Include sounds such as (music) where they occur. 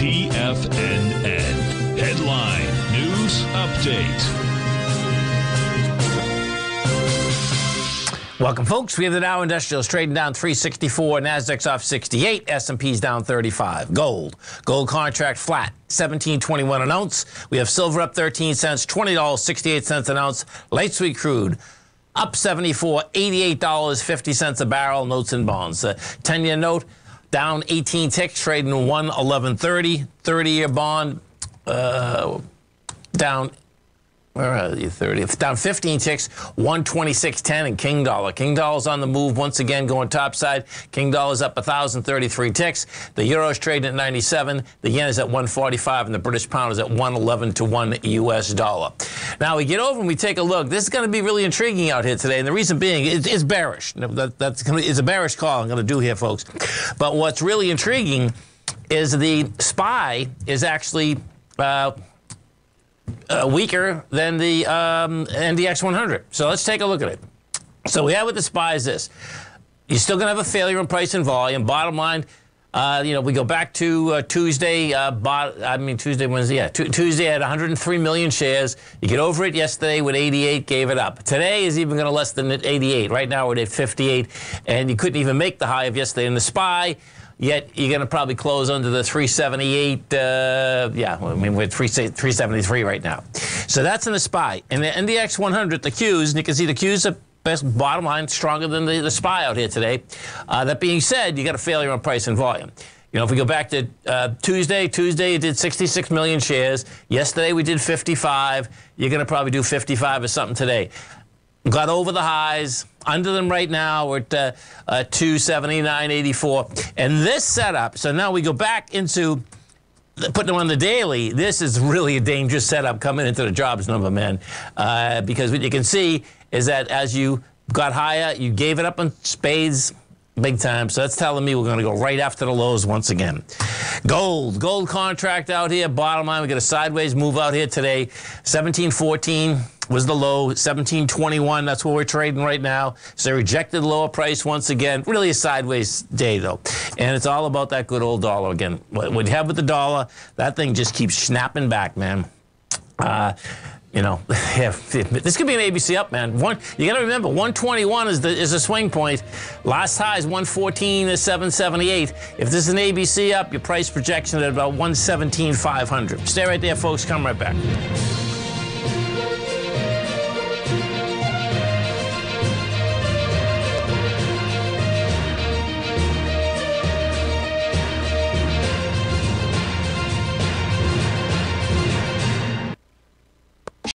TFNN. Headline News Update. Welcome, folks. We have the Dow Industrials trading down 364, Nasdaq's off 68, S&P's down 35. Gold, gold contract flat, 17.21 an ounce. We have silver up 13 cents, $20.68 an ounce. Light sweet crude up 74, $88.50 a barrel. Notes and bonds. Uh, 10-year note down 18 ticks, trading 111.30. 30-year bond uh, down where are you? 30. It's down 15 ticks, 126.10 and King Dollar. King Dollar's on the move once again, going topside. King Dollar's up 1,033 ticks. The Euro's trading at 97. The yen is at 145, and the British pound is at 111 to 1 U.S. dollar. Now we get over and we take a look. This is going to be really intriguing out here today, and the reason being it's, it's bearish. That, that's gonna, it's a bearish call I'm going to do here, folks. But what's really intriguing is the SPY is actually. Uh, uh, weaker than the um, NDX 100. So let's take a look at it. So we have with the SPY is this. You're still going to have a failure in price and volume. Bottom line, uh, you know, we go back to uh, Tuesday, uh, bot, I mean, Tuesday, Wednesday, yeah. Tuesday had 103 million shares. You get over it yesterday with 88, gave it up. Today is even going to less than 88. Right now we're at 58, and you couldn't even make the high of yesterday in the SPY. Yet you're going to probably close under the 378. Uh, yeah, I mean we're at 373 right now. So that's in the SPY. And the NDX 100, the Qs, and you can see the Qs are best bottom line stronger than the, the SPY out here today. Uh, that being said, you got a failure on price and volume. You know, if we go back to uh, Tuesday, Tuesday did 66 million shares. Yesterday we did 55. You're going to probably do 55 or something today got over the highs, under them right now. We're at uh, uh, 279.84. And this setup, so now we go back into putting them on the daily. This is really a dangerous setup coming into the jobs number, man. Uh, because what you can see is that as you got higher, you gave it up on spades big time. So that's telling me we're going to go right after the lows once again. Gold, gold contract out here. Bottom line, we got a sideways move out here today. 1714 was the low, 1721. That's what we're trading right now. So rejected lower price once again. Really a sideways day though, and it's all about that good old dollar again. What you have with the dollar, that thing just keeps snapping back, man. Uh, you know, (laughs) this could be an ABC up, man. One, you got to remember, 121 is the is a swing point. Last high is 114 is 778. If this is an ABC up, your price projection at about 117 500. Stay right there, folks. Come right back.